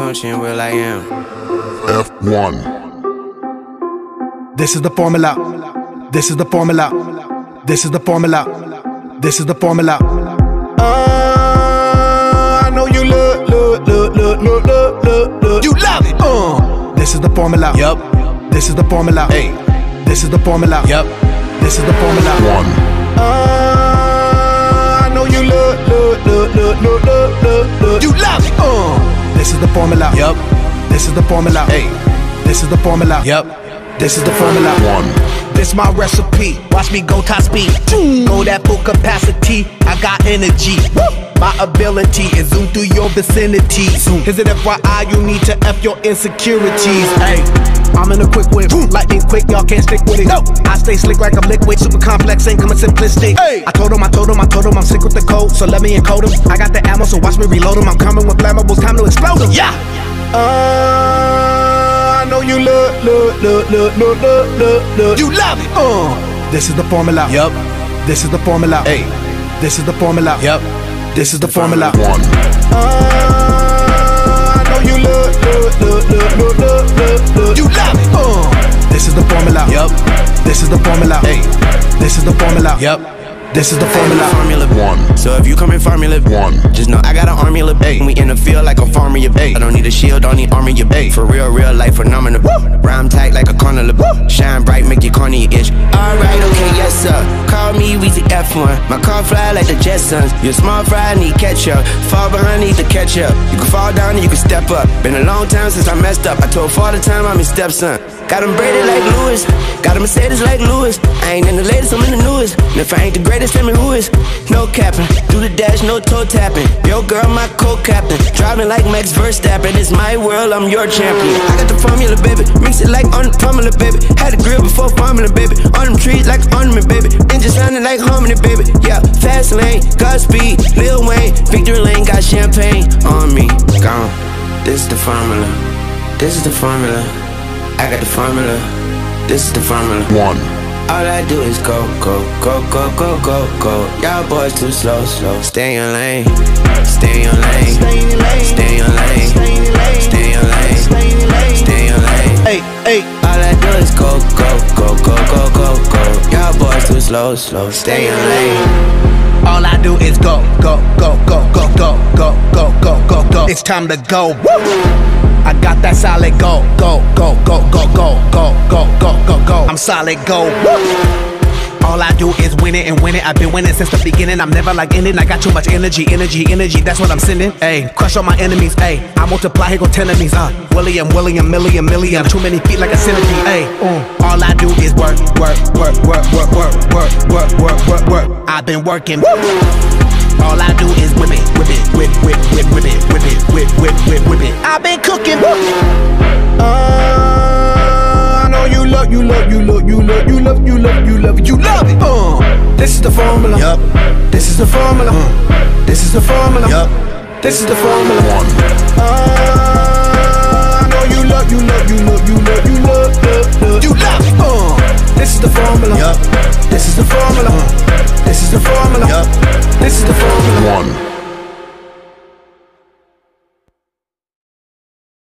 Tunechi Will I Am. F1. This is the formula. This is the formula. This is the formula. This is the formula. Uh, I know you look, look, look, look, look, look, look, look. You love it. Uh, this is the formula. Yup. This is the formula. Hey. This is the formula. Yup. This is the formula. One. Uh, I know you look, look, look, look, look, look, look, is the formula. Yup. This is the formula. Hey. This is the formula. Yep. This is the formula. One. This my recipe. Watch me go top speed. Go that full capacity. I got energy. My ability is zoom through your vicinity. Zoom. Is it FYI? You need to F your insecurities. Hey, I'm in a quick whip. Lightning quick, y'all can't stick with it. No, I stay slick like I'm liquid. Super complex, ain't coming simplistic. Hey, I told him, I told him, I told him I'm sick with the code. So let me encode him. I got the ammo, so watch me reload him. I'm coming with flammables, time to explode them. Yeah. Uh, I know you look, look, look, look, look, look, look, look. You love it. Uh, this is the formula. Yup. This is the formula. Hey. This is the formula. Yup. This is the formula. One. Uh, I know you look, look, look, look, is the formula. Yup. This is the Formula. formula. One. So if you come in formula, One. just know I got an army of hey. We in the field like a farmer, you I don't need a shield, don't need armor, you hey. For real, real life phenomenal. Rhyme tight like a carnival. Shine bright, make your corny itch. Alright, okay, yes sir. Call me Weezy F1. My car fly like the Jetsons. You're small fry, need ketchup. Fall behind, need to catch up. You can fall down and you can step up. Been a long time since I messed up. I told father time I'm his stepson. Got him braided like Lewis. Got a Mercedes like Lewis. I ain't in the latest, I'm in newest. And if I ain't the greatest, tell me who is. No capping, do the dash, no toe tapping. Yo, girl, my co-captain. Driving like Max Verstappen. It's my world, I'm your champion. I got the formula, baby. Mix it like on the formula, baby. Had a grill before formula, baby. On them trees like ornament, baby. Engine sounding like harmony, baby. Yeah, fast lane, Godspeed, Lil Wayne. Victory lane, got champagne on me. Gone. This is the formula. This is the formula. I got the formula. This is the formula. One. All I do is go, go, go, go, go, go, go. Y'all boys too slow, slow. Stay in your lane, stay in your lane, stay in your lane, stay in your lane, stay in your lane, stay in your lane. Hey, hey. All I do is go, go, go, go, go, go, go. Y'all boys too slow, slow. Stay in your lane. All I do is go, go, go, go, go, go, go, go, go, go, go. It's time to go. I got that solid go, go, go, go, go, go, go, go, solid go. All I do is win it and win it. I've been winning since the beginning. I'm never like ending. I got too much energy, energy, energy. That's what I'm sending. Hey, crush all my enemies. Hey, I multiply. Here go ten enemies. Uh, William, William, million, million. Too many feet like a centipede. Hey, uh, all I do is work, work, work, work, work, work, work, work, work, work, work. I've been working. All I do is whip it, whip it, whip, whip, whip, whip it, whip it, whip, whip, whip, whip it. I've been cooking. Uh, love, you love, you love, you love, you love, you love, you love, you love it. Uh, this is the formula. Yep. This is the formula. Uh, this is the formula. Yep. This is the formula. One. Uh, you love, you love, you love, you love, you love, love, you love it. Uh, this is the formula. Yep. This is the formula. Uh, this is the formula. Yep. This is the formula. One.